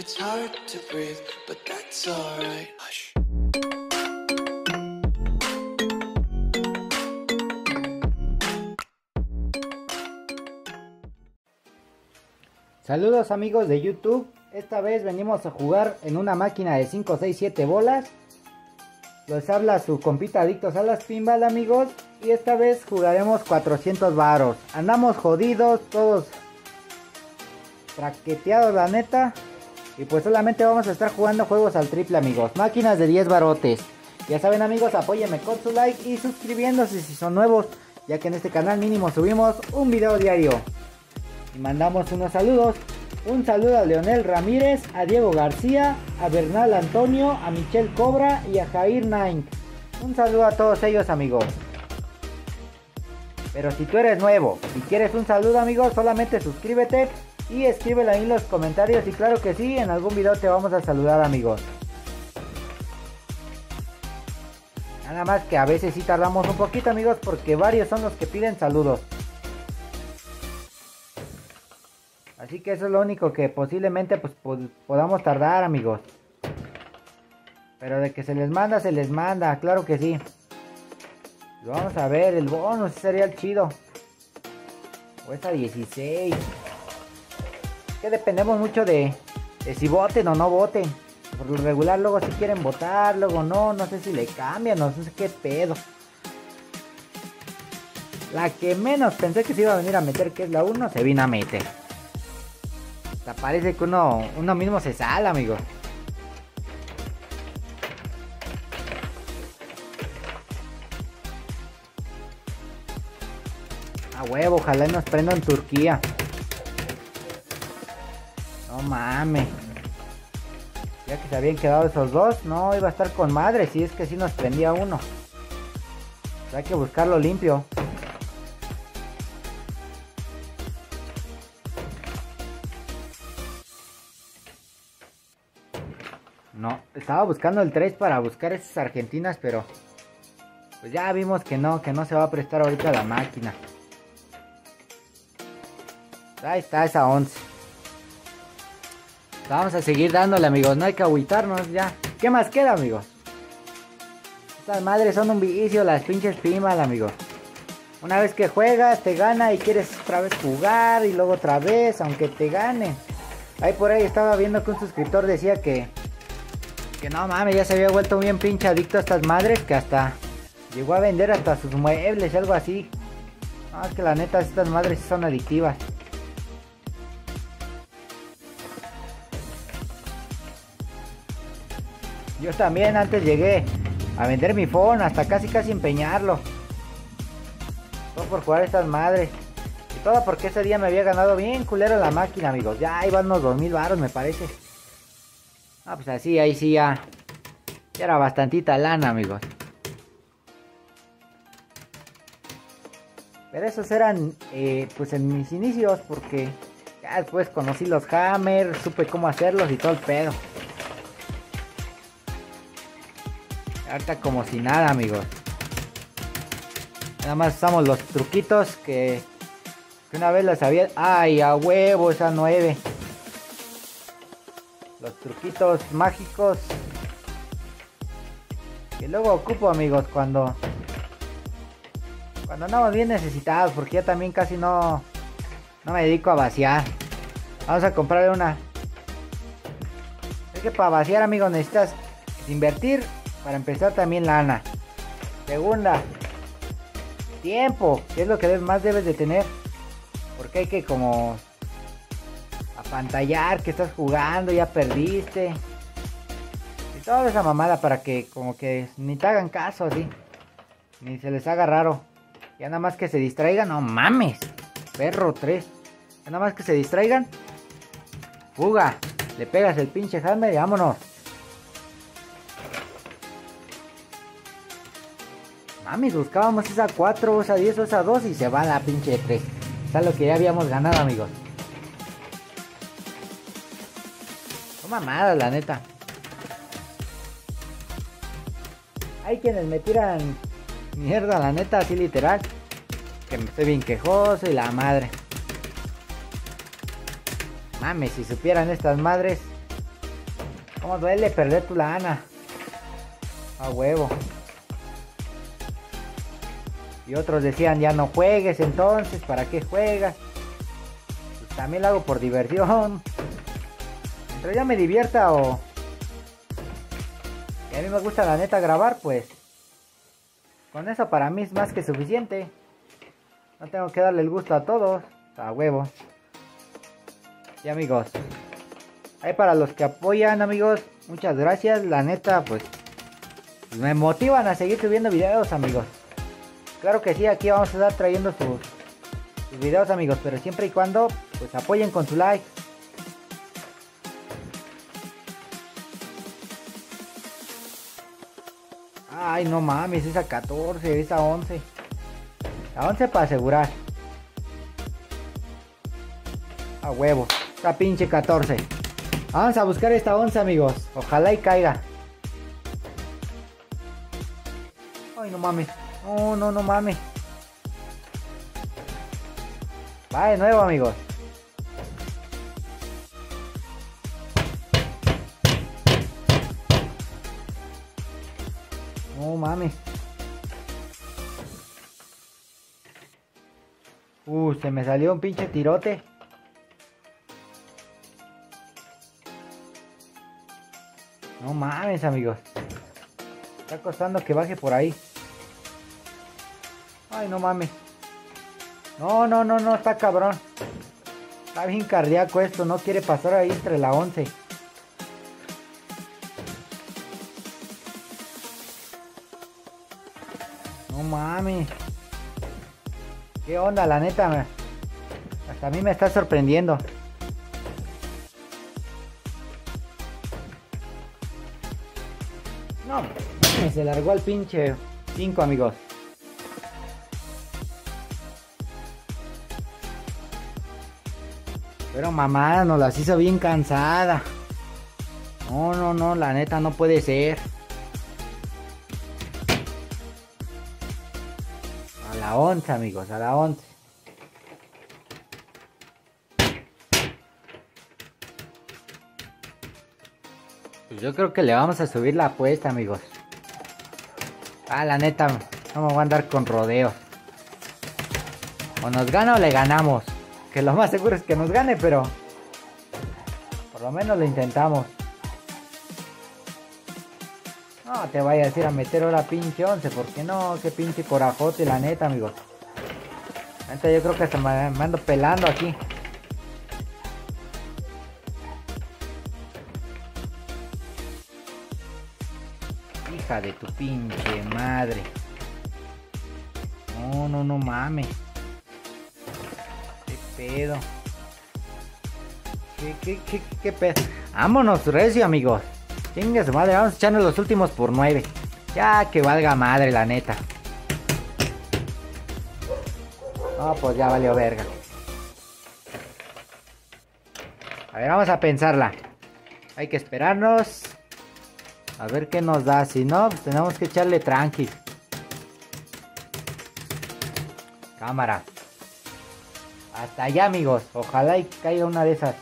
It's hard to breathe, but that's alright. Hush. Saludos amigos de YouTube, esta vez venimos a jugar en una máquina de 5, 6, 7 bolas. Les habla su compita Adictos a las Pinball amigos y esta vez jugaremos 400 varos. Andamos jodidos, todos traqueteados la neta. Y pues solamente vamos a estar jugando juegos al triple amigos, máquinas de 10 barotes. Ya saben amigos, apóyenme con su like y suscribiéndose si son nuevos, ya que en este canal mínimo subimos un video diario. Y mandamos unos saludos. Un saludo a Leonel Ramírez, a Diego García, a Bernal Antonio, a Michelle Cobra y a Jair Nine. Un saludo a todos ellos amigos. Pero si tú eres nuevo y quieres un saludo amigos, solamente suscríbete y escríbelo ahí en los comentarios y claro que sí, en algún video te vamos a saludar amigos. Nada más que a veces sí tardamos un poquito amigos porque varios son los que piden saludos. Así que eso es lo único que posiblemente pues podamos tardar amigos. Pero de que se les manda, se les manda, claro que sí. Vamos a ver, el bonus sería el chido. Cuesta 16. Que dependemos mucho de, si voten o no voten. Por lo regular luego si quieren votar, luego no, no sé si le cambian, no sé qué pedo. La que menos pensé que se iba a venir a meter, que es la 1, se vino a meter. Hasta parece que uno, uno mismo se sale, amigo. A huevo, ojalá nos prenda en Turquía. No mames. Ya que se habían quedado esos dos, no iba a estar con madre si es que si nos prendía uno. hay que buscarlo limpio. No, estaba buscando el 3 para buscar esas argentinas, pero pues ya vimos que no, que no se va a prestar ahorita la máquina. Ahí está esa 11. Vamos a seguir dándole, amigos. No hay que agüitarnos ya. ¿Qué más queda, amigos? Estas madres son un vicio, las pinches pimas, amigos. Una vez que juegas, te gana y quieres otra vez jugar y luego otra vez, aunque te gane. Ahí por ahí estaba viendo que un suscriptor decía que que no mames, ya se había vuelto bien pinche adicto a estas madres que hasta llegó a vender hasta sus muebles, algo así. No, es que la neta estas madres son adictivas. Yo también antes llegué a vender mi phone hasta casi casi empeñarlo. Todo por jugar estas madres. Y todo porque ese día me había ganado bien culero la máquina, amigos. Ya iban unos 2000 baros, me parece. Ah, pues así, ahí sí ya. Ya era bastantita lana, amigos. Pero esos eran, eh, pues en mis inicios, porque ya después conocí los Hammer, supe cómo hacerlos y todo el pedo. Ahorita como si nada, amigos. Nada más usamos los truquitos que, que una vez las había... ¡Ay, a huevo esa 9! los truquitos mágicos que luego ocupo amigos cuando cuando andamos bien necesitados porque ya también casi no no me dedico a vaciar vamos a comprarle una es que para vaciar amigos necesitas invertir para empezar también lana segunda tiempo que es lo que más debes de tener porque hay que como pantallar que estás jugando, ya perdiste. Y toda esa mamada para que como que ni te hagan caso así. Ni se les haga raro. Ya nada más que se distraigan, no mames. Perro 3. Ya nada más que se distraigan. Fuga. Le pegas el pinche hammer y vámonos. Mames, buscábamos esa 4, esa 10 o esa 2 y se va la pinche 3. Está lo que ya habíamos ganado, amigos. mamadas, la neta. Hay quienes me tiran mierda, la neta, así literal. Que me estoy bien quejoso y la madre. Mames, si supieran estas madres ¿Cómo duele perder tu lana? A huevo. Y otros decían, ya no juegues entonces, ¿para qué juegas? Pues también lo hago por diversión. Pero ya me divierta o... Y a mí me gusta la neta grabar, pues. Con eso para mí es más que suficiente. No tengo que darle el gusto a todos. A huevo. Y amigos. Ahí para los que apoyan amigos. Muchas gracias. La neta pues. Me motivan a seguir subiendo videos amigos. Claro que sí, aquí vamos a estar trayendo sus, sus videos amigos. Pero siempre y cuando pues apoyen con su like. Ay, no mames, esa 14, esa 11. La 11 para asegurar. A huevo. Esta pinche 14. Vamos a buscar esta 11, amigos. Ojalá y caiga. Ay, no mames. No, no, no mames. Va de nuevo, amigos. No mames. Uh, se me salió un pinche tirote. No mames, amigos. Está costando que baje por ahí. Ay, no mames. No, no, no, no, está cabrón. Está bien cardíaco esto, no quiere pasar ahí entre la 11. No mames. ¿Qué onda, la neta? Hasta a mí me está sorprendiendo. No, se largó al pinche 5 amigos. Pero mamá nos las hizo bien cansada. No, no, no, la neta no puede ser. A la 11 amigos, a la 11. Pues yo creo que le vamos a subir la apuesta, amigos. Ah, la neta, no me voy a andar con rodeos. O nos gana o le ganamos. Que lo más seguro es que nos gane, pero... Por lo menos lo intentamos. No te vayas a ir a meter ahora pinche 11, porque no, qué pinche corajote, la neta, amigos. Yo creo que hasta me, me ando pelando aquí. Hija de tu pinche madre. No, no, no mames. ¿Qué pedo? ¿Qué, qué, qué, pedo? Vámonos, recio, amigos. Chinga su madre, vamos a echarnos los últimos por nueve. Ya que valga madre, la neta. No, pues ya valió verga. A ver, vamos a pensarla. Hay que esperarnos. A ver qué nos da. Si no, pues tenemos que echarle tranqui. Cámara. Hasta allá, amigos. Ojalá y caiga una de esas.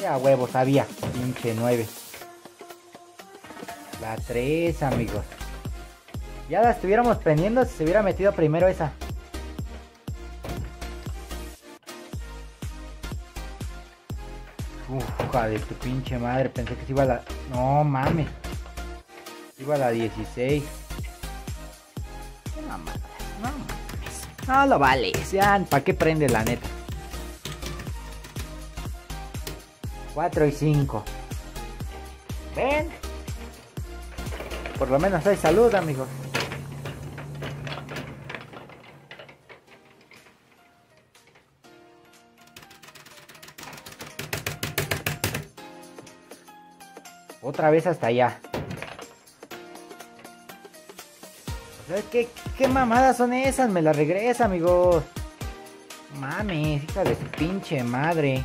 Ya huevo, sabía. Pinche 9. La 3, amigos. Ya la estuviéramos prendiendo si se hubiera metido primero esa. Uf, de tu pinche madre. Pensé que se iba a la. No mames. Iba a la 16. No mames. No. No lo vale. Sean, ¿para qué prende la neta? 4 y 5. ¿Ven? Por lo menos hay salud, amigos. Otra vez hasta allá. ¿Qué, ¿Qué mamadas son esas? Me las regresa, amigos. Mames, hija de su pinche madre.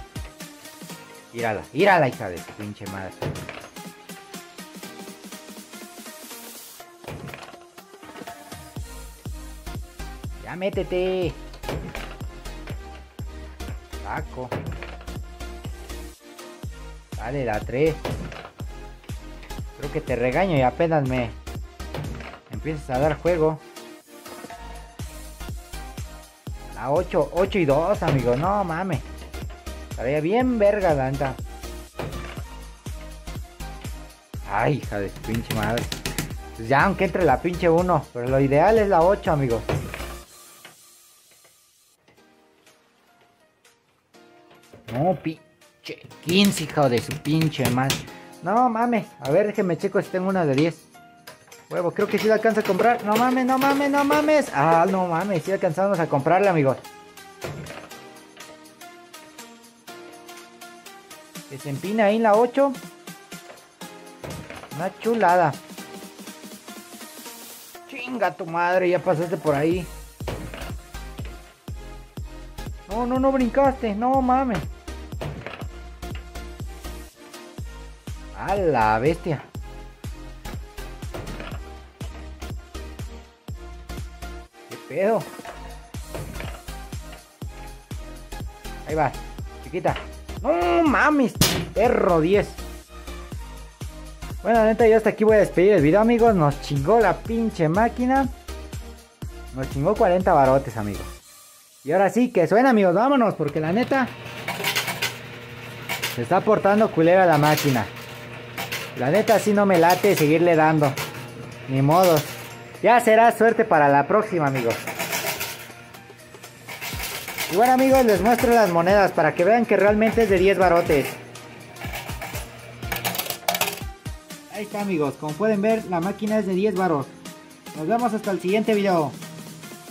Írala, írala, hija de su pinche madre. Ya métete. Saco. Dale, la 3. Creo que te regaño y apenas me empiezas a dar juego. La 8, 8 y 2, amigo. No mames. Estaría bien verga la neta. Ay, hija de su pinche madre. Pues ya, aunque entre la pinche 1. Pero lo ideal es la 8, amigos. No, pinche 15, hijo de su pinche madre. No mames. A ver, déjeme checo si tengo una de 10. Creo que sí la alcanza a comprar. No mames, no mames, no mames. Ah, no mames, sí alcanzamos a comprarla, amigos. Que se empina ahí la 8. Una chulada. Chinga tu madre, ya pasaste por ahí. No, no, no brincaste. No mames. A la bestia. Ahí va, chiquita. No mames, perro 10. Bueno, neta, yo hasta aquí voy a despedir el video, amigos. Nos chingó la pinche máquina. Nos chingó 40 barotes, amigos. Y ahora sí, que suena, amigos. Vámonos, porque la neta... Se está portando culera la máquina. La neta sí no me late seguirle dando. Ni modo. Ya será suerte para la próxima, amigos. Y bueno, amigos, les muestro las monedas para que vean que realmente es de 10 barotes. Ahí está, amigos. Como pueden ver, la máquina es de 10 baros. Nos vemos hasta el siguiente video.